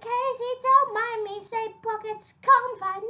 Casey, don't mind me. Say buckets, come find.